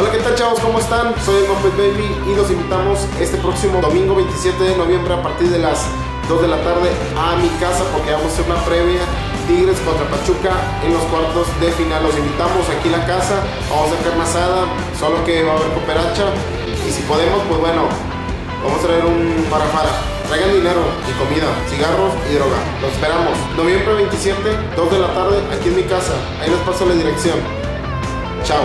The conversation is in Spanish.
Hola, ¿qué tal chavos? ¿Cómo están? Soy el Moped Baby y los invitamos este próximo domingo 27 de noviembre a partir de las 2 de la tarde a mi casa porque vamos a hacer una previa Tigres contra Pachuca en los cuartos de final. Los invitamos aquí a la casa, vamos a hacer carne asada, solo que va a haber cooperacha y si podemos, pues bueno, vamos a traer un farafara. Traigan dinero y comida, cigarros y droga. Los esperamos. Noviembre 27, 2 de la tarde, aquí en mi casa. Ahí les paso la dirección. Chao.